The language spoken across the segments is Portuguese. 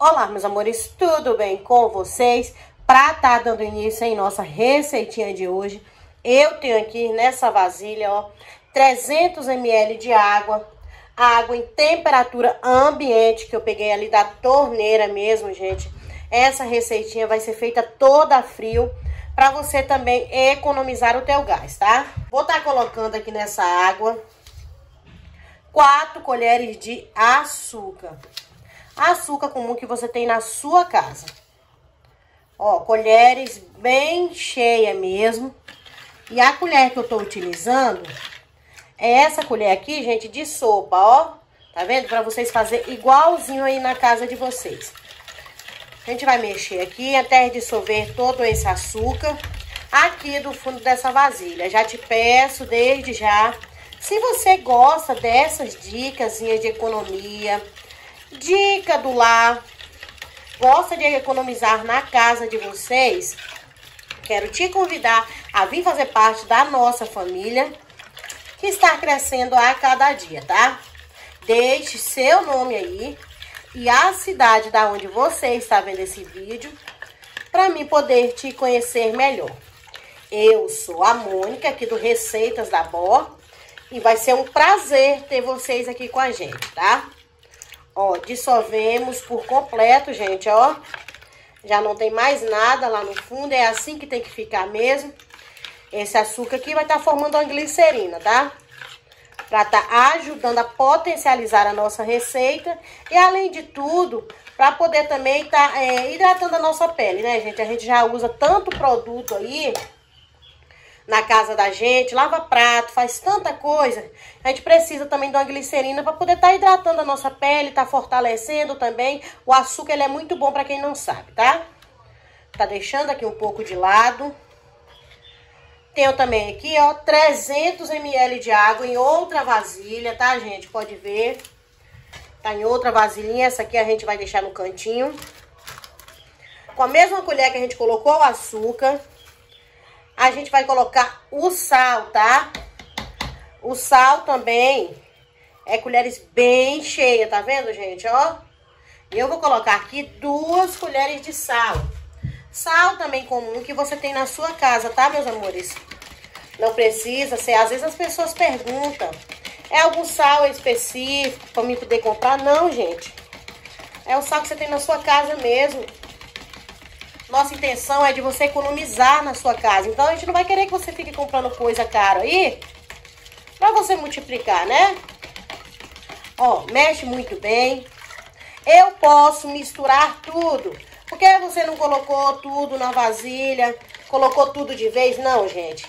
Olá, meus amores, tudo bem com vocês? Pra tá dando início em nossa receitinha de hoje, eu tenho aqui nessa vasilha, ó, 300 ml de água, água em temperatura ambiente, que eu peguei ali da torneira mesmo, gente. Essa receitinha vai ser feita toda a frio, para você também economizar o teu gás, tá? Vou estar tá colocando aqui nessa água 4 colheres de açúcar. Açúcar comum que você tem na sua casa. Ó, colheres bem cheia mesmo. E a colher que eu tô utilizando é essa colher aqui, gente, de sopa, ó. Tá vendo? Pra vocês fazerem igualzinho aí na casa de vocês. A gente vai mexer aqui até dissolver todo esse açúcar aqui do fundo dessa vasilha. Já te peço desde já, se você gosta dessas dicas de economia, dica do lar, gosta de economizar na casa de vocês, quero te convidar a vir fazer parte da nossa família que está crescendo a cada dia, tá? Deixe seu nome aí e a cidade da onde você está vendo esse vídeo para mim poder te conhecer melhor. Eu sou a Mônica aqui do Receitas da Bó e vai ser um prazer ter vocês aqui com a gente, tá? Ó, dissolvemos por completo, gente, ó. Já não tem mais nada lá no fundo, é assim que tem que ficar mesmo. Esse açúcar aqui vai estar tá formando uma glicerina, tá? estar tá ajudando a potencializar a nossa receita e além de tudo, para poder também tá, é, hidratando a nossa pele, né, gente? A gente já usa tanto produto aí na casa da gente, lava prato, faz tanta coisa. A gente precisa também de uma glicerina para poder estar tá hidratando a nossa pele, tá fortalecendo também. O açúcar ele é muito bom para quem não sabe, tá? Tá deixando aqui um pouco de lado. Tenho também aqui, ó, 300 ml de água em outra vasilha, tá, gente? Pode ver. Tá em outra vasilhinha. Essa aqui a gente vai deixar no cantinho. Com a mesma colher que a gente colocou o açúcar, a gente vai colocar o sal, tá? O sal também é colheres bem cheias, tá vendo, gente? Ó, eu vou colocar aqui duas colheres de sal. Sal também comum que você tem na sua casa, tá, meus amores? Não precisa ser. Às vezes as pessoas perguntam, é algum sal específico para mim poder comprar? Não, gente. É o sal que você tem na sua casa mesmo. Nossa intenção é de você economizar na sua casa. Então a gente não vai querer que você fique comprando coisa cara aí para você multiplicar, né? Ó, mexe muito bem. Eu posso misturar tudo. Por que você não colocou tudo na vasilha? Colocou tudo de vez? Não, gente.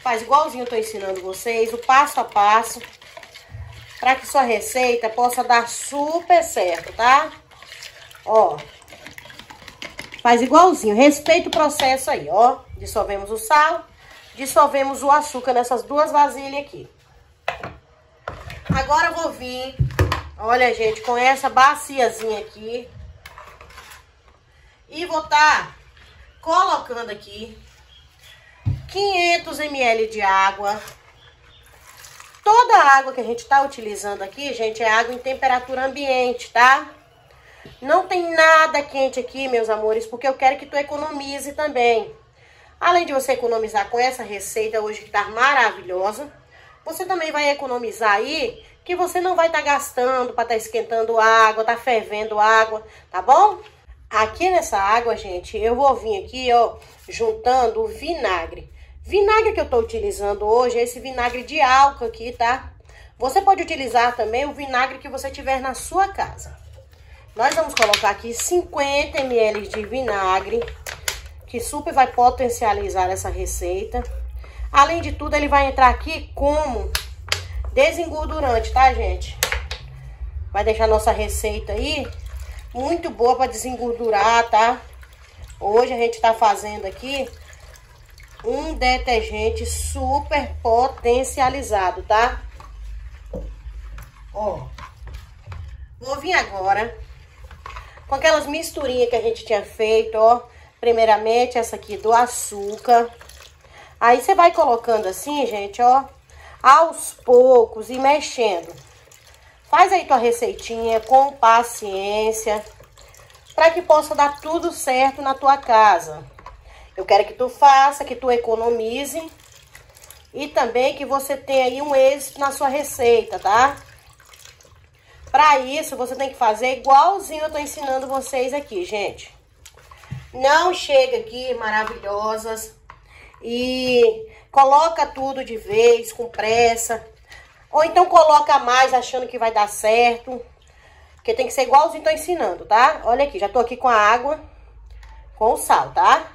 Faz igualzinho eu tô ensinando vocês, o passo a passo. Pra que sua receita possa dar super certo, tá? Ó. Faz igualzinho. Respeita o processo aí, ó. Dissolvemos o sal. Dissolvemos o açúcar nessas duas vasilhas aqui. Agora eu vou vir, olha, gente, com essa baciazinha aqui. E vou tá colocando aqui 500 ml de água. Toda a água que a gente tá utilizando aqui, gente, é água em temperatura ambiente, tá? Não tem nada quente aqui, meus amores, porque eu quero que tu economize também. Além de você economizar com essa receita hoje que tá maravilhosa, você também vai economizar aí que você não vai estar tá gastando para estar tá esquentando água, tá fervendo água, tá bom? Aqui nessa água, gente, eu vou vir aqui, ó, juntando o vinagre. Vinagre que eu tô utilizando hoje é esse vinagre de álcool aqui, tá? Você pode utilizar também o vinagre que você tiver na sua casa. Nós vamos colocar aqui 50 ml de vinagre, que super vai potencializar essa receita. Além de tudo, ele vai entrar aqui como desengordurante, tá, gente? Vai deixar nossa receita aí muito boa para desengordurar, tá? Hoje a gente tá fazendo aqui um detergente super potencializado, tá? Ó, vou vir agora com aquelas misturinhas que a gente tinha feito, ó. Primeiramente, essa aqui do açúcar. Aí, você vai colocando assim, gente, ó, aos poucos e mexendo. Faz aí tua receitinha com paciência. para que possa dar tudo certo na tua casa. Eu quero que tu faça, que tu economize e também que você tenha aí um êxito na sua receita, tá? Para isso, você tem que fazer igualzinho eu tô ensinando vocês aqui, gente. Não chega aqui maravilhosas e coloca tudo de vez, com pressa. Ou então coloca mais achando que vai dar certo. Porque tem que ser igualzinho tô ensinando, tá? Olha aqui, já tô aqui com a água, com o sal, tá?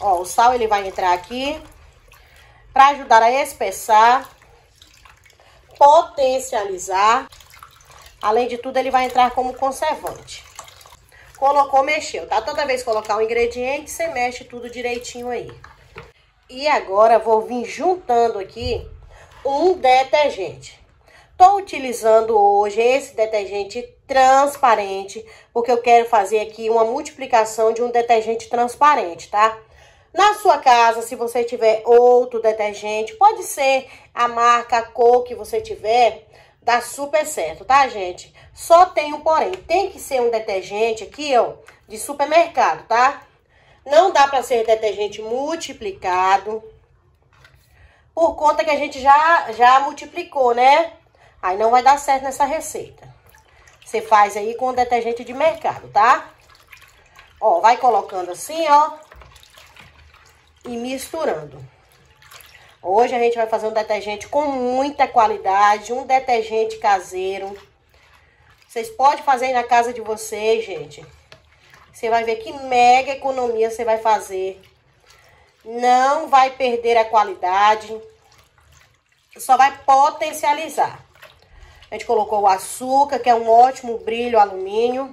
Ó, o sal ele vai entrar aqui para ajudar a espessar, potencializar. Além de tudo, ele vai entrar como conservante. Colocou, mexeu, tá? Toda vez que colocar um ingrediente, você mexe tudo direitinho aí. E agora, vou vir juntando aqui um detergente. Tô utilizando hoje esse detergente transparente, porque eu quero fazer aqui uma multiplicação de um detergente transparente, tá? Na sua casa, se você tiver outro detergente, pode ser a marca, a cor que você tiver, dá super certo, tá, gente? Só tem um porém, tem que ser um detergente aqui, ó, de supermercado, tá? Não dá pra ser detergente multiplicado, por conta que a gente já, já multiplicou, né? Aí não vai dar certo nessa receita. Você faz aí com detergente de mercado, tá? Ó, vai colocando assim, ó. E misturando. Hoje a gente vai fazer um detergente com muita qualidade, um detergente caseiro. Vocês podem fazer na casa de vocês, gente. Você vai ver que mega economia você vai fazer. Não vai perder a qualidade. Só vai potencializar. A gente colocou o açúcar, que é um ótimo brilho alumínio.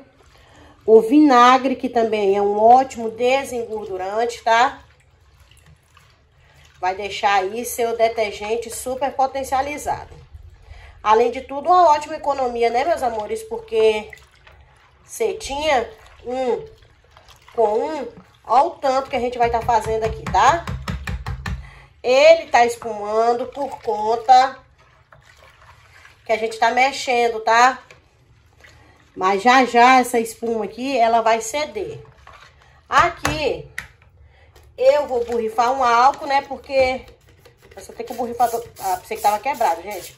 O vinagre, que também é um ótimo desengordurante, tá? Vai deixar aí seu detergente super potencializado. Além de tudo, uma ótima economia, né, meus amores? Porque você tinha um com um, olha o tanto que a gente vai estar tá fazendo aqui, tá? Ele tá espumando por conta que a gente tá mexendo, tá? Mas já já essa espuma aqui, ela vai ceder. Aqui, eu vou borrifar um álcool, né? Porque... Só tenho que borrifar... Ah, pensei que tava quebrado, gente.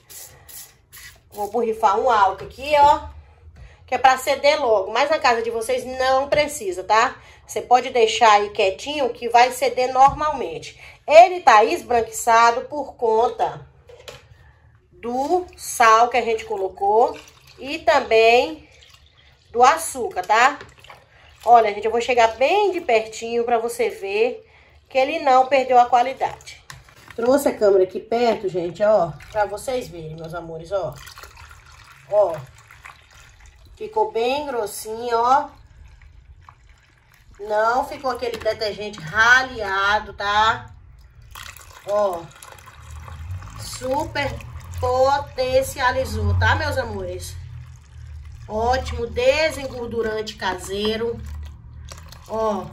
Vou borrifar um álcool aqui, ó. Que é pra ceder logo. Mas na casa de vocês não precisa, tá? Você pode deixar aí quietinho que vai ceder normalmente. Ele tá esbranquiçado por conta do sal que a gente colocou e também do açúcar, tá? Olha, gente, eu vou chegar bem de pertinho pra você ver que ele não perdeu a qualidade. Trouxe a câmera aqui perto, gente, ó, pra vocês verem, meus amores, ó. Ó. Ficou bem grossinho, ó. Não ficou aquele detergente raleado, tá? Ó. Super potencializou, tá, meus amores? Ótimo desengordurante caseiro. Ó.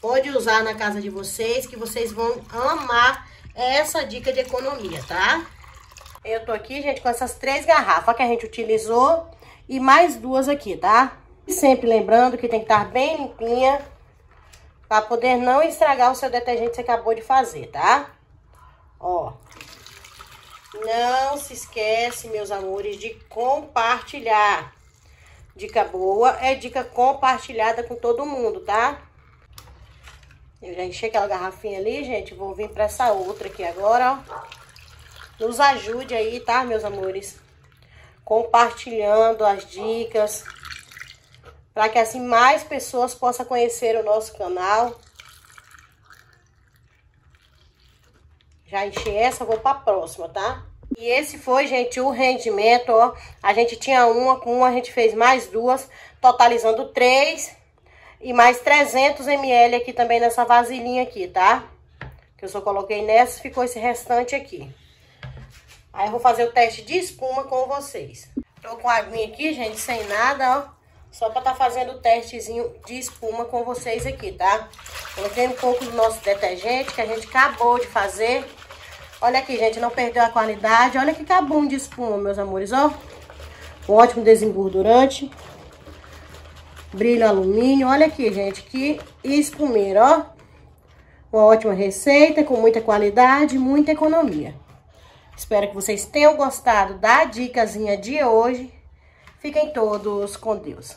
Pode usar na casa de vocês, que vocês vão amar essa dica de economia, tá? Eu tô aqui, gente, com essas três garrafas que a gente utilizou e mais duas aqui, tá? Sempre lembrando que tem que estar bem limpinha para poder não estragar o seu detergente que você acabou de fazer, tá? Ó. Não se esquece, meus amores, de compartilhar. Dica boa é dica compartilhada com todo mundo, tá? Eu já enchi aquela garrafinha ali, gente. Vou vir pra essa outra aqui agora, ó. Nos ajude aí, tá, meus amores? Compartilhando as dicas. Para que assim mais pessoas possam conhecer o nosso canal. Já enchi essa, vou para a próxima, tá? E esse foi, gente, o rendimento, ó. A gente tinha uma, com uma a gente fez mais duas, totalizando três. E mais 300 ml aqui também nessa vasilhinha aqui, tá? Que eu só coloquei nessa, ficou esse restante aqui. Aí eu vou fazer o teste de espuma com vocês. Tô com a aguinha aqui, gente, sem nada, ó. Só pra tá fazendo o testezinho de espuma com vocês aqui, tá? Coloquei um pouco do nosso detergente que a gente acabou de fazer. Olha aqui, gente, não perdeu a qualidade. Olha que cabum de espuma, meus amores, ó. Um ótimo desengordurante. Brilho alumínio. Olha aqui, gente, que espumeira, ó. Uma ótima receita, com muita qualidade, muita economia. Espero que vocês tenham gostado da dicasinha de hoje. Fiquem todos com Deus.